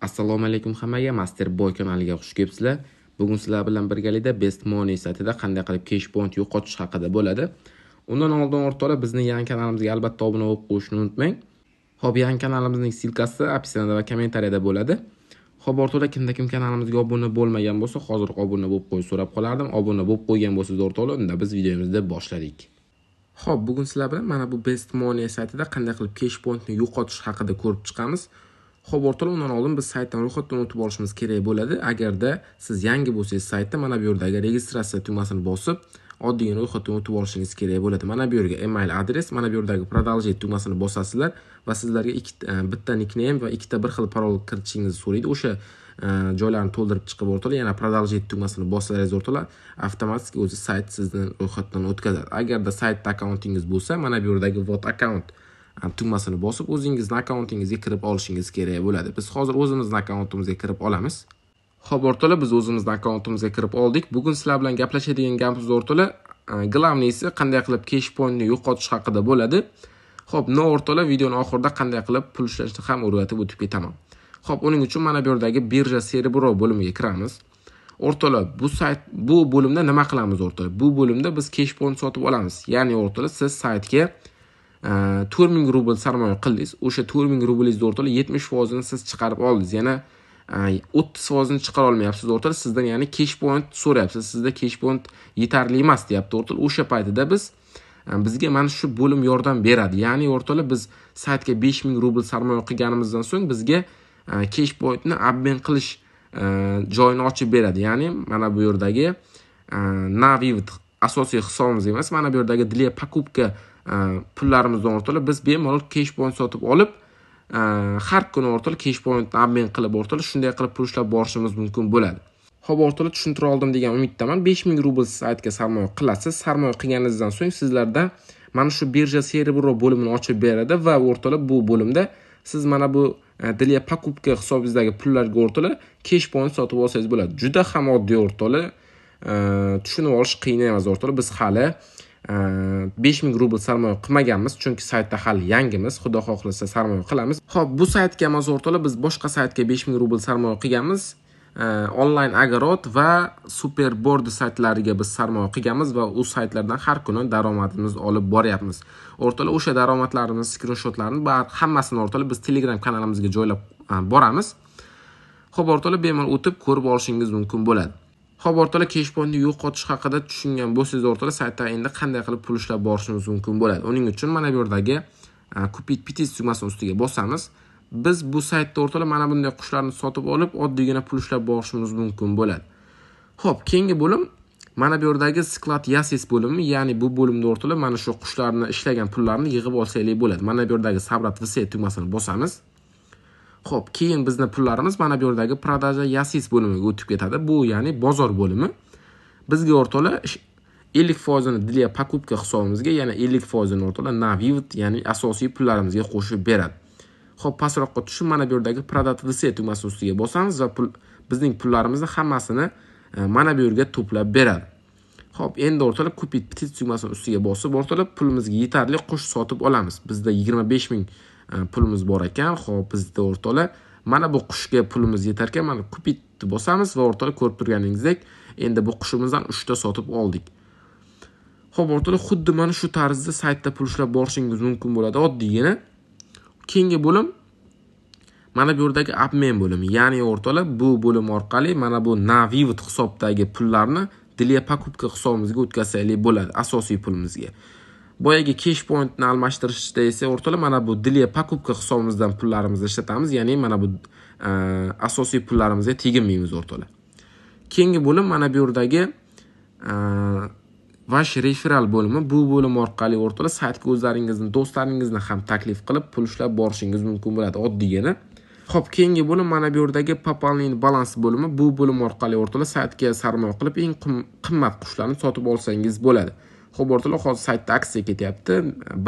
assalomu alaykum hammaga master boy kanaliga xush kelibsizlar. Bugun sizlar bilan birgalikda best money saytida qanday qilib cash point yo'qotish haqida bo'ladi. Undan oldin o'rtoqlar bizni yangi kanalimizga albatta obuna bo'lib qo'yishni unutmang. Ho'p yangi kanalimizning silkasi описаниеda va kommentariyada bo'ladi. Ho'p o'rtoqlar kimda kim kanalimizga obuna bo'lmagan bo'lsa hozir obuna bo'lib qo'yishni so'rab qolardim. Obuna bo'lib qo'ygan bo'lsangiz o'rtoqlar unda biz videomizni boshladik. Ho'p bugun sizlar bilan mana bu best money saytida qanday qilib cash pointni yo'qotish haqida ko'rib chiqamiz. Ho'p o'rtoqlar, undan oldin biz saytdan ro'yxatdan o'tib olishimiz kerak bo'ladi. Agarda siz yangi bo'lsangiz saytda mana bu yerdagi registratsiya tugmasini bosib, oddiy ro'yxatdan o'tib olishingiz kerak bo'ladi. Mana bu yerga email adres, mana bu yerdagi продолжить tugmasini bosasizlar va sizlarga ikkita e, bitta nickname va ikkita bir xil parol kiritishingizni so'raydi. O'sha e, joylarni to'ldirib chiqib o'rtalar yana продолжить tugmasini bossangiz o'rtalar avtomatik o'zi sayt sizni ro'yxatdan o'tkazadi. Agarda saytda akkauntingiz bo'lsa, mana bu yerdagi vot akkaunt tugmasini bosib o'zingizni akkauntingizga kirib olishingiz kerak bo'ladi. Biz hozir o'zimizni akkauntimizga kirib olamiz. Ho'p o'rtoqlar biz o'zimizni akkauntimizga kirib oldik. Bugun sizlar bilan gaplashadigan gapimiz o'rtoqlar главныйsi e, qanday qilib kesh pointni yo'qotish haqida bo'ladi. Ho'p no o'rtoqlar videoni oxirida qanday qilib pul ishlashni ham o'rgatib o'tib ketaman. Ho'p uning uchun mana bu yerdagi birja serebro bo'limiga kiramiz. O'rtoqlar bu sayt bu bo'limda nima qilamiz o'rtoqlar bu bo'limda biz kesh point sotib olamiz. Ya'ni o'rtoqlar siz saytga to'rt ming rubl sarmoya qildingiz. O'sha to'rt ming rublingizni o'rtalab yetmish foizini siz chiqarib oldingiz. Yana e, o'ttiz foizini chiqara olmayapsiz o'rtalar sizdan ya'ni kesh point so'rayapsiz. Sizda kesh point yetarli emas deyapti o'rtalar o'sha paytida biz e, bizga mana shu bo'lim yordam beradi. Ya'ni o'rtalab biz saytga besh ming rubl sarmoya qilganimizdan so'ng bizga kesh pointni обмен qilish e, joyini ochib beradi. Ya'ni mana bu yerdagi navi asosiy hisobimiz emas. Mana bu yerdagi для покупка Э, pullarimizdan o'rtalar biz bemalol kesh point sotib olib э, har kuni o'rtalar kesh pointni обмен qilib o'rtalar shunday qilib pul ishlab borishimiz mumkin bo'ladi. Ho'p o'rtalar tushuntira oldim degan umiddaman. besh ming rubl saytga sarmoya qilasiz. Sarmoya qilganingizdan so'ng sizlarda mana shu birja serebro bo'limini ochib beradi va o'rtalar bu bo'limda siz mana bu e, для покупка hisobingizdagi pullarga o'rtalar kesh point sotib olsangiz bo'ladi. Juda ham oddiy o'rtalar e, tushunib olish qiyin emas o'rtalar biz hali Э, besh ming rubl sarmoya qilmaganmiz chunki saytda hali yangimiz. Xudo xohlasa sarmoya qilamiz. Ho'p bu saytga emas o'rtoqlar biz boshqa saytga besh ming rubl sarmoya qilganmiz. Onlayn agorod va super board saytlariga biz sarmoya qilganmiz va u saytlardan har kuni daromadimizni olib boryapmiz. O'rtoqlar o'sha daromadlarimiz skrinshotlarini hammasini o'rtoqlar biz telegram kanalimizga joylab e, boramiz. Ho'p o'rtoqlar bemalol o'tib ko'rib olishingiz mumkin bo'ladi. Hop o'rtalar cash yo'qotish haqida tushungan bo'lsangiz, o'rtalar saytdan endi qanday qilib pul ishlab borishimiz mumkin bo'ladi. Uning uchun mana bu yerdagi e, kupit pitis tugmasini ustiga bosamiz. Biz bu saytda o'rtalar mana bunday qushlarni sotib olib, oddiygina pul ishlab borishimiz mumkin bo'ladi. Xo'p, keyingi bo'lim mana bu yerdagi sklad yasis bo'limi, ya'ni bu bo'limda o'rtalar mana shu qushlarni ishlagan pullarni yig'ib olsaylik bo'ladi. Mana bu yerdagi sabrat vse tugmasini bosamiz. Ho'p keyin bizni pullarimiz mana bu yerdagi продажа yasis bo'limiga o'tib ketadi. Bu ya'ni bozor bo'limi. Bizga o'rtoqlar 50% ni для покупка hisobimizga, yana 50% ni o'rtoqlar na ya'ni asosiy pullarimizga qo'shib beradi. Xo'p, pastroqqa tushib mana bu yerdagi продать все tugmasi ustiga bosamiz va pul bizning pullarimizni hammasini e, mana bu yerga to'plab beradi. Xo'p, endi o'rtalab купить птиц tugmasini ustiga bosib, o'rtalab pulimizga yetarli qush sotib olamiz. Bizda 25 ming E, pulimiz bor ekan. Ho'p bizda o'rtoqlar. Mana bu qushga pulimiz yetar ekan. Mana kupitni bosamiz va o'rtoqlar ko'rib turganingizdek endi bu qushimizdan uchta sotib oldik. Ho'p o'rtoqlar xuddi mana shu tarzda saytda pul ushlab borishingiz mumkin bo'ladi. Oddiygina. Keyingi bo'lim mana bu yerdagi обмен bo'limi ya'ni o'rtoqlar bu bo'lim orqali mana bu navivid hisobdagi pullarni для покупка hisobimizga o'tkazsaylik bo'ladi asosiy pulimizga. Boyagi cash pointni almashtirishda esa o'rtalar mana bu для покупка hisobimizdan pullarimizni ishlatamiz. Ya'ni mana bu eh, asosiy pullarimizga teginmaymiz o'rtalar keyingi bo'lim mana bu yerdagi eh, vash referal bo'limi. Bu bo'lim orqali o'rtalar saytga o'zlaringizni do'stlaringizni ham taklif qilib pul ishlab borishingiz mumkin bo'ladi. Oddiygina Xo'p, keyingi bo'lim mana bu yerdagi пополнение balans bo'limi. Bu bo'lim orqali o'rtalar saytga sarmoya qilib eng qimmat qushlarni sotib olsangiz bo'ladi. Ho'p o'rtoqlar, hozir saytda aksiya ketyapti.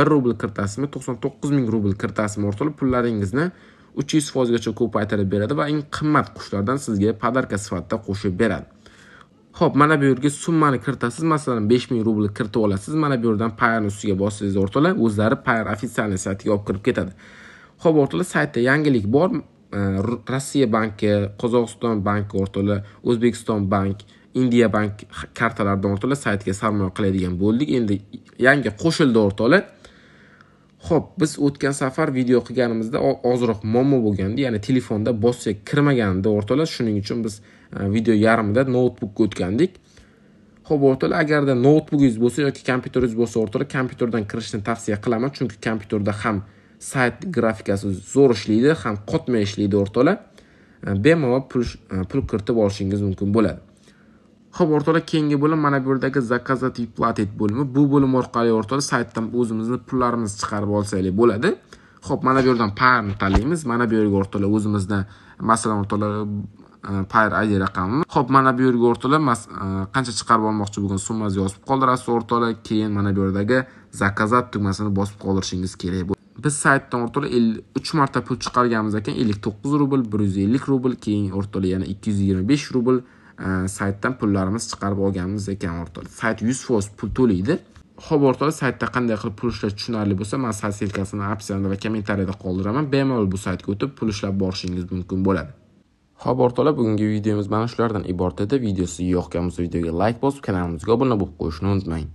1 rubl kiritasizmi, 99 ming rubl kiritasizmi, o'rtalar pullaringizni 300 gacha ko'paytirib beradi va eng qimmat qushlardan sizga podarka sifatida qo'shib beradi. Xo'p, mana bu yerga summani kiritasiz, masalan 5000 rubl kiritib olasiz. Mana bu yerdan payarni ustiga bossangiz o'rtalar o'zlari payar ofitsialniy saytiga olib kirib ketadi. ho'p o'rtoqlar, saytda yangilik bor. rossiya banki qozog'iston banki o'rtalar o'zbekiston bank indiya bank kartalaridan o'rtoqlar saytga sarmoya qiladigan bo'ldik. Endi yangi qo'shildi o'rtoqlar ho'p biz o'tgan safar video qilganimizda ozroq muammo bo'lgandi. Ya'ni telefonda bossak kirmagandi o'rtoqlar shuning uchun biz e, video yarmida noutbukka o'tgandik. Ho'p o'rtoqlar agarda noutbukingiz bo'lsa yoki kompyuteringiz bo'lsa o'rtoqlar kompyuterdan kirishni tavsiya qilaman. Chunki kompyuterda ham sayt grafikasi zo'r ishlaydi ham qotmay ishlaydi o'rtoqlar e, bemalol pul e, pul kiritib olishingiz mumkin bo'ladi. Ho'p o'rtoqlar keyingi bo'lim mana bu yerdagi заказать и платить bo'limi. Bu bo'lim orqali o'rtoqlar saytdan o'zimizni pullarimizni chiqarib olsaylik bo'ladi. Ho'p mana bu yerdan parni tanlaymiz. Mana bu yerga o'rtoqlar o'zimizdan masalan o'rtoqlar e, payr id raqamimiz. Ho'p mana bu yerga o'rtoqlar e, qancha chiqarib olmoqchi bo'lgan summangizni yozib qoldirasiz o'rtoqlar keyin mana bu yerdagi заказать tugmasini bosib qoldirishingiz kerak biz saytdan o'rtoqlar uch marta pul chiqarganimiz ekan. Ellik to'qqiz rubl bir yuz ellik rubl keyin o'rtoqlar yana ikki yuz yigirma besh rubl. Saytdan pullarimiz chiqarib olganmiz ekan o'rtoqlar sayt yuz foiz pul to'laydi. Ho'p o'rtoqlar saytda qanday qilib pul ishlash tushunarli bo'lsa man sayt silkasini opsiyada va kommentariyada qoldiraman. Bemalol bu saytga o'tib pul ishlab borishingiz mumkin bo'ladi. Ho'p o'rtoqlar bugungi videomiz mana shulardan iborat edi. Video sizga yoqgan bo'lsa videoga layk bosib kanalimizga obuna bo'lib qo'yishni unutmang.